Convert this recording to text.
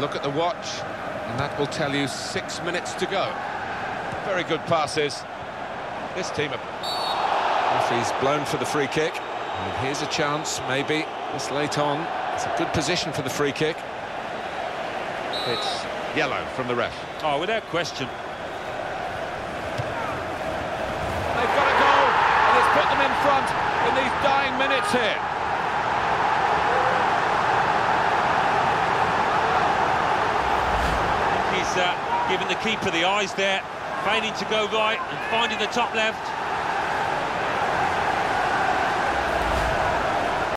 Look at the watch, and that will tell you six minutes to go. Very good passes. This team are... Referee's blown for the free kick. And here's a chance, maybe, this late on. It's a good position for the free kick. It's yellow from the ref. Oh, without question. They've got a goal, and it's put them in front in these dying minutes here. Uh, giving the keeper the eyes there, failing to go right and finding the top left.